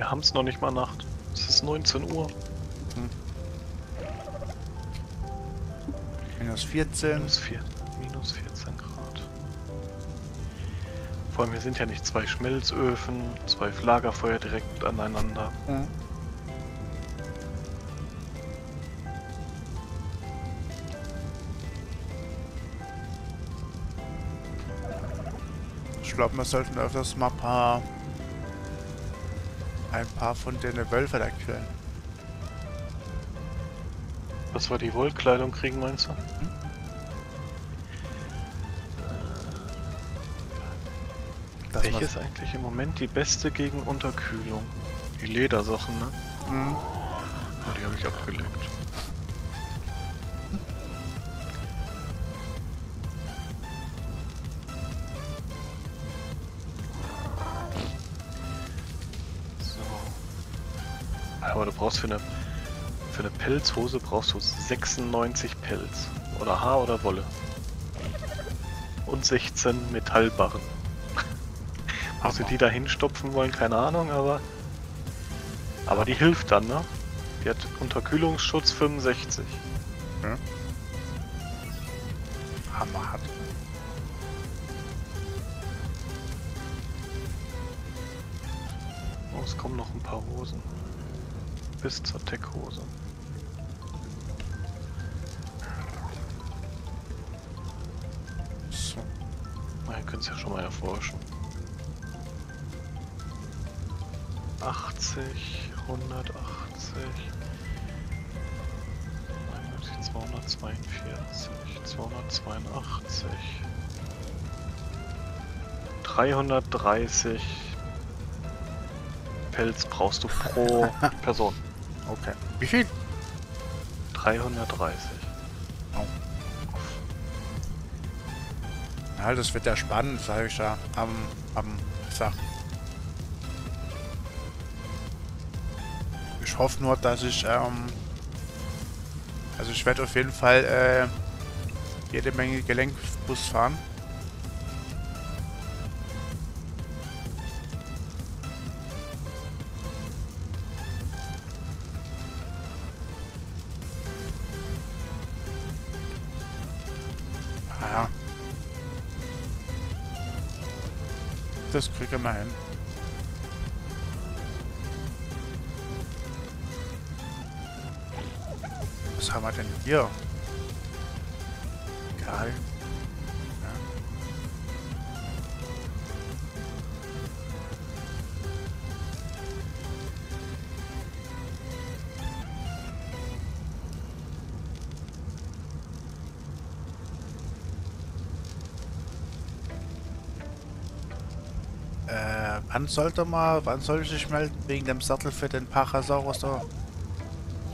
Wir haben es noch nicht mal Nacht. Es ist 19 Uhr. Minus 14. Minus, vier, minus 14 Grad. Vor allem, hier sind ja nicht zwei Schmelzöfen, zwei Lagerfeuer direkt aneinander. Mhm. Ich glaube, wir sollten öfters mal ein paar, ein paar von den Wölfe da killen. Was wir die Wollkleidung kriegen, meinst du? Dass Welche wir's- ist eigentlich im Moment die beste gegen Unterkühlung? Die Ledersachen, ne? Mhm. Oh, die habe ich abgelegt. Brauchst für eine für eine Pelzhose brauchst du 96 Pelz. Oder Haar oder Wolle. Und 16 Metallbarren. Ob sie die da hinstopfen wollen, keine Ahnung, aber. Aber die hilft dann, ne? Die hat Unterkühlungsschutz 65. Hammer hat. Oh, es kommen noch ein paar Hosen. Bis zur Tech-Hose. So. Na, ihr könnt es ja schon mal erforschen. 80, 180, 92, 242, 282, 330 Pelz brauchst du pro Person. Okay. Wie viel? 330. Ja, das wird ja spannend, sage ich ja. Am, am, ich sag. Ich hoffe nur, dass ich, ähm, also ich werde auf jeden Fall, äh, jede Menge Gelenkbus fahren. Das kriegen wir hin. Was haben wir denn hier? Wann sollte mal, wann soll ich mich melden wegen dem Sattel für den Parasaurus da?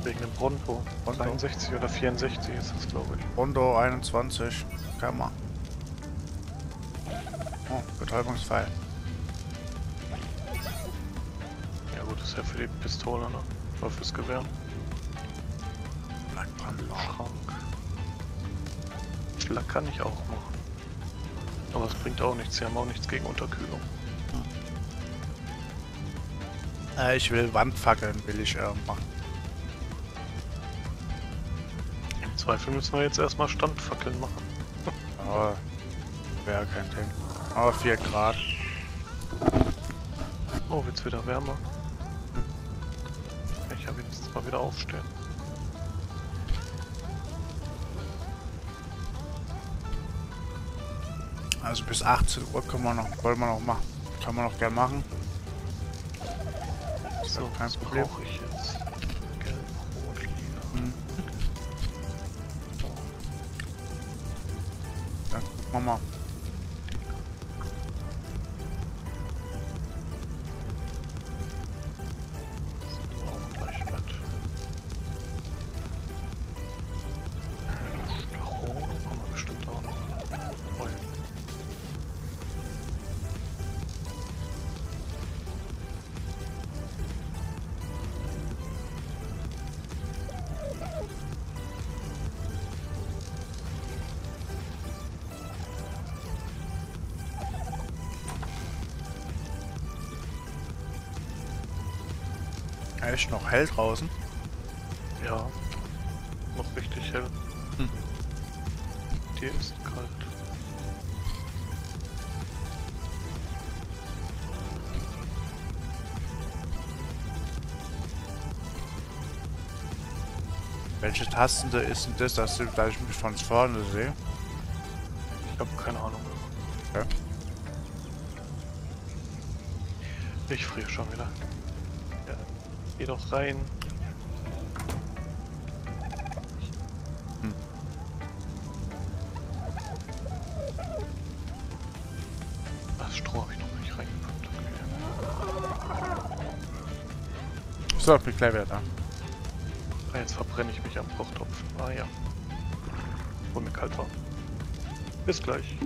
Wegen dem Bronto. Bronto. 63 oder 64 ist das, glaube ich. Rondo 21. Kann man. Oh, Betäubungsfall. Ja gut, das ist ja für die Pistole, ne? Oder fürs Gewehr. Blackbrandler. Schrank. Schlack kann ich auch machen. Aber es bringt auch nichts, sie haben auch nichts gegen Unterkühlung. Äh, ich will Wandfackeln, will ich äh, machen. Im Zweifel müssen wir jetzt erstmal Standfackeln machen. Aber wäre kein Ding. Aber 4 Grad. Oh, wird's wieder wärmer. Ich ja wenigstens mal wieder aufstehen. Also bis 18 Uhr können wir noch, wollen wir noch machen. Kann man noch gern machen. So, kein Problem. brauche ich jetzt? Gelb, rot, lila. Hm. Dann gucken wir mal. Echt noch hell draußen? Ja. Noch richtig hell. Hm. Dir ist kalt. Welche Tasten da ist denn das, dass, du, dass ich mich von vorne sehe? Ich habe keine Ahnung. Okay. Ich friere schon wieder. Geh doch rein. Hm. Das Stroh habe ich noch nicht reingepackt. Okay. So, bin gleich wieder da. Ah, jetzt verbrenne ich mich am Kochtopf. Ah ja. Wo mir kalt war. Bis gleich.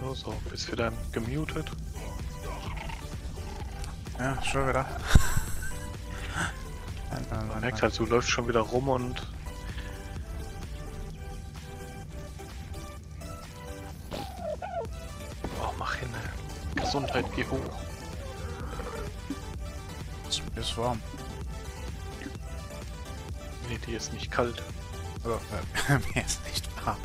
So, so, bist wieder gemutet. Ja, schon wieder. Nein, nein, Man merkt halt, du läufst schon wieder rum und... Oh, mach hin. ey. Gesundheit, geh hoch. Es ist warm. Nee, die ist nicht kalt. Also, äh, mir ist nicht warm.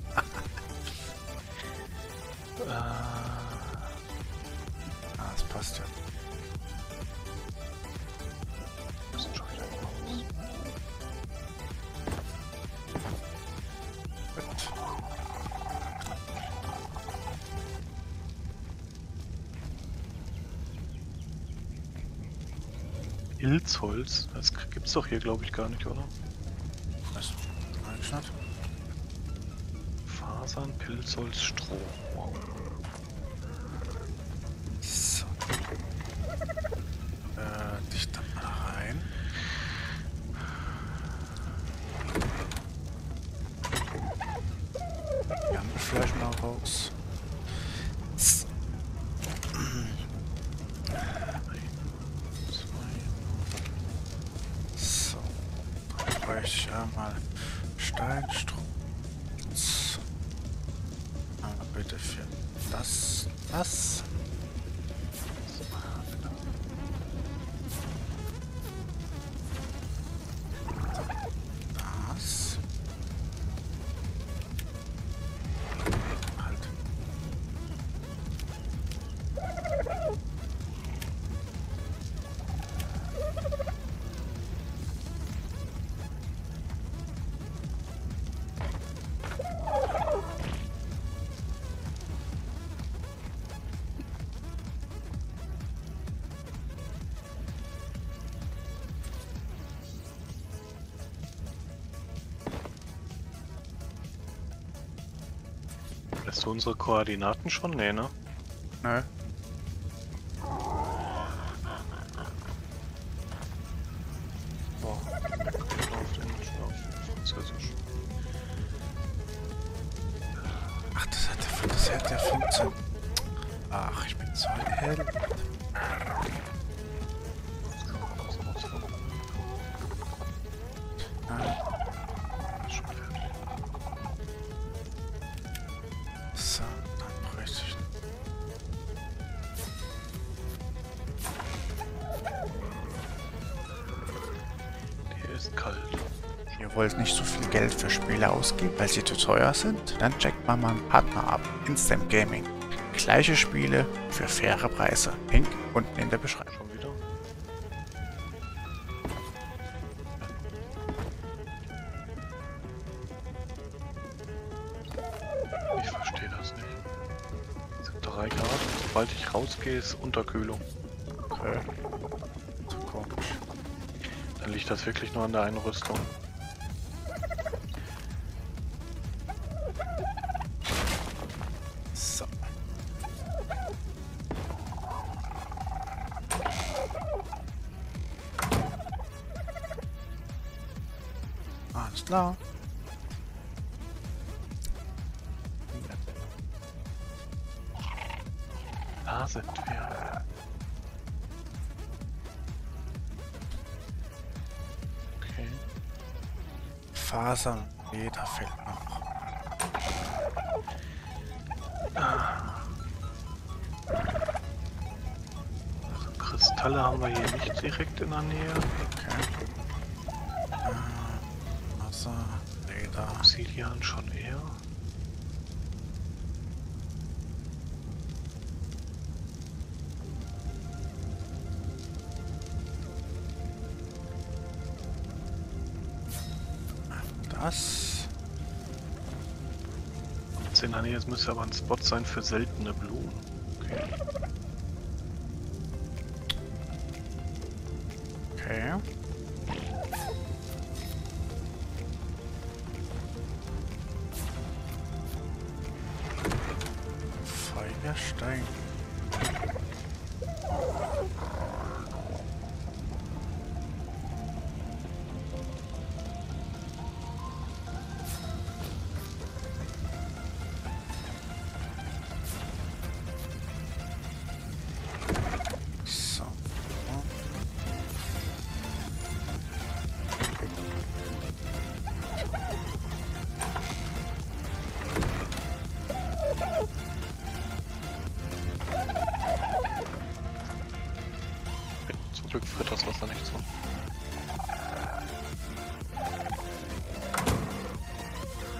Ilzholz? Das gibt's doch hier, glaube ich, gar nicht, oder? Was? Nicht? Fasern, Pilzholz, Stroh. Wow. So. Äh, dich da mal rein. Fleisch mal raus. So. So. Dann einmal Steinstrom. So. Einmal bitte für das. Das. Lässt du unsere Koordinaten schon? Nee, ne? Nö. Boah. Auf Englisch, auf Französisch. Ach, das hat der, das hat der funktioniert. Ach, ich bin so ein Held. wollt nicht so viel Geld für Spiele ausgeben, weil sie zu teuer sind, dann checkt mal meinen Partner ab, Instant Gaming. Gleiche Spiele für faire Preise. Link unten in der Beschreibung. Ich verstehe das nicht. Es sind drei Grad, sobald ich rausgehe, ist Unterkühlung. Okay. Dann liegt das wirklich nur an der Einrüstung. Klar. Da sind wir. Okay. Fasern, Leder fehlt noch. Also Kristalle haben wir hier nicht direkt in der Nähe. Okay. Leder. Obsidian schon eher. Das. Jetzt in Nähe, es müsste aber ein Spot sein für seltene Blumen. Okay. Friert das Wasser nicht so.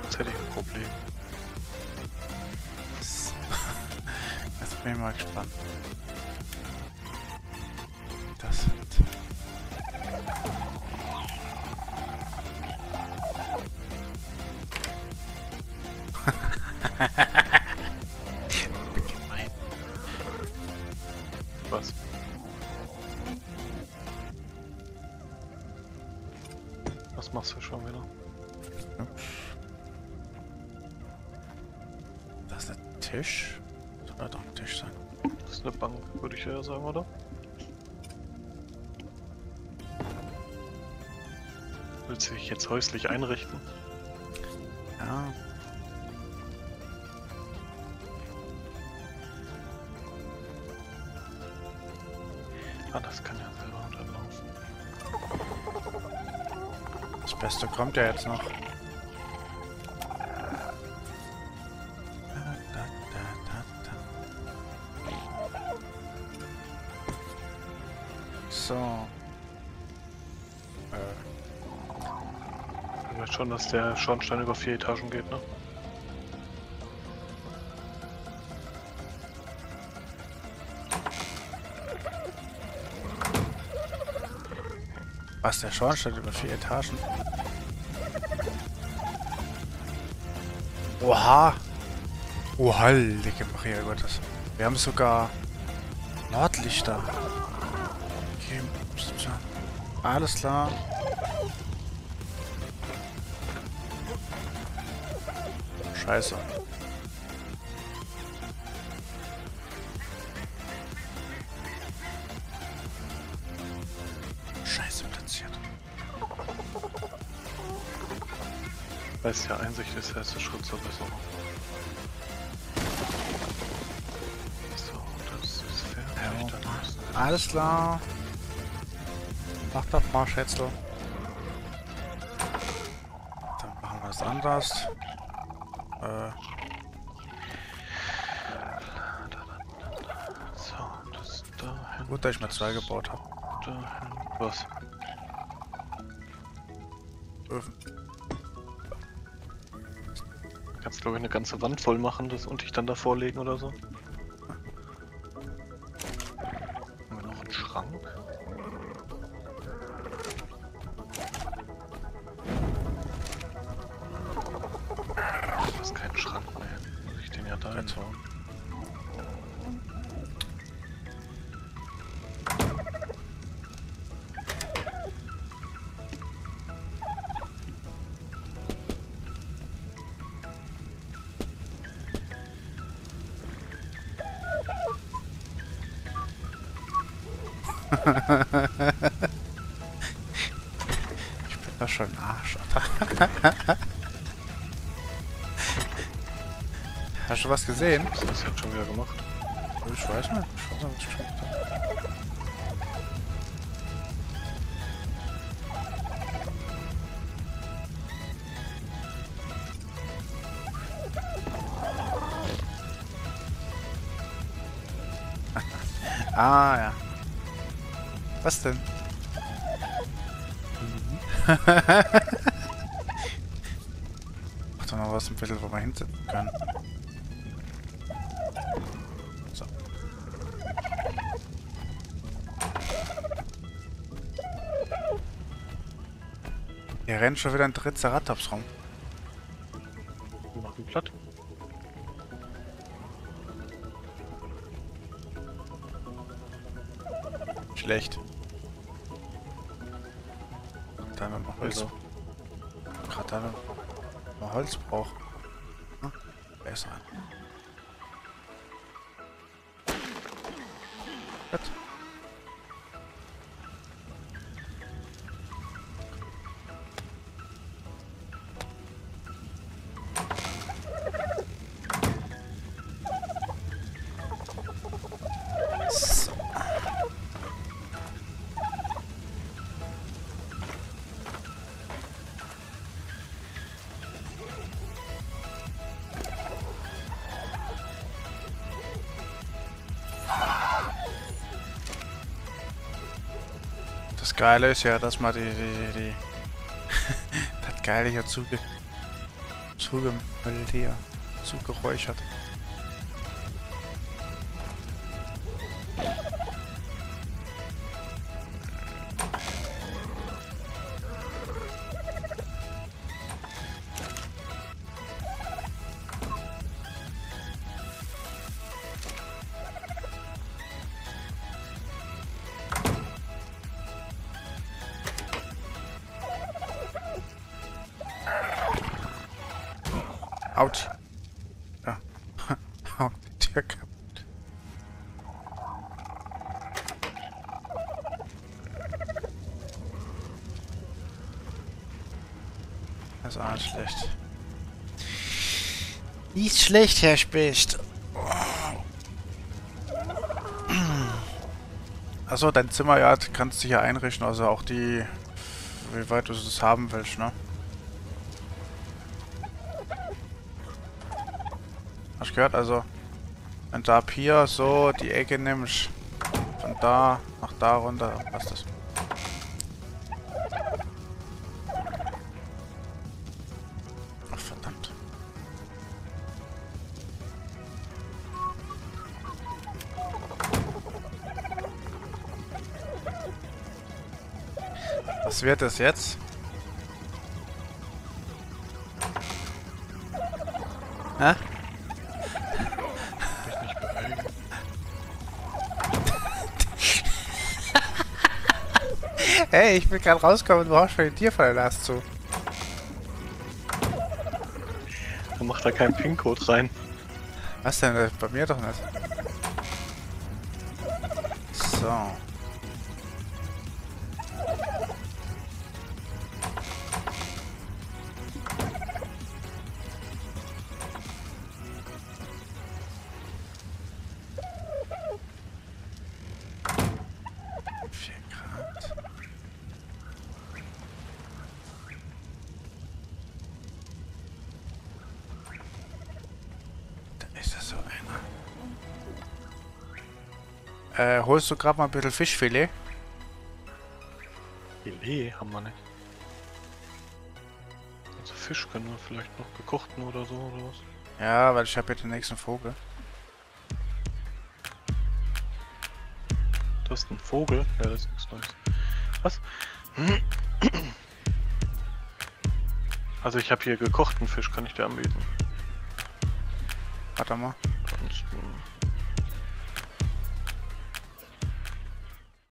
Jetzt hätte ich ein Problem. Jetzt bin ich mal gespannt. Das wird. Gemein. häuslich einrichten? Ja. Ah, das kann ja selber runterlaufen. Das Beste kommt ja jetzt noch. Schon, dass der Schornstein über vier Etagen geht, ne? was, der Schornstein über vier Etagen? Oha! Oh, heilige Maria Gottes. Wir haben sogar Nordlichter. Okay, alles klar. Scheiße. Scheiße platziert. Weißt ja, Einsicht ist der erste Schritt zur Besserung. So, das ist fertig. Ja. Alles klar. Mach doch mal, Schätzel. Dann machen wir es anders. Äh, So, das dahin. gut, dass ich mir zwei gebaut habe. Dahin. Was? Öfen. Kannst glaube ich eine ganze Wand voll machen das, und dich dann davor legen oder so. Ich bin doch schon Arsch. Hast du was gesehen? Was hast du schon wieder gemacht? Ich weiß nicht. Ich weiß nicht, was ich schon gemacht habe. ah, ja. Was denn? Mach doch noch was ein bisschen, wo wir hinsetzen können. So. Hier rennt schon wieder ein Triceratops rum. Wir machen platt. Schlecht. Da wenn man Holz, Also, gerade wenn man Holz braucht. Geile ist ja, dass man die, die, die das Geile hier zuge zugemüllt hier, zugeräuchert. Autsch. Ja. Hau die Tür kaputt. Das ist auch nicht schlecht. Nicht schlecht, Herr Specht. Achso, dein Zimmer, ja, kannst du hier einrichten, also auch die, wie weit du es haben willst, ne? Hast du gehört? Also, wenn du ab hier so die Ecke nimmst, von da nach da runter, passt das. Ach, verdammt. Was wird es jetzt? Hä? mich nicht bewegen. Hey, ich will gerade rauskommen und du haust mir den Tierverlass zu. Dann macht da keinen PIN-Code rein. Was denn? Bei mir doch nicht. So. Äh, holst du gerade mal ein bisschen Fischfilet? Filet haben wir nicht. Also Fisch können wir vielleicht noch gekochten oder so oder was? Ja, weil ich habe ja den nächsten Vogel. Du hast einen Vogel? Ja, das ist nichts Neues. Was? Also ich habe hier gekochten Fisch, kann ich dir anbieten. Warte mal. Ansonsten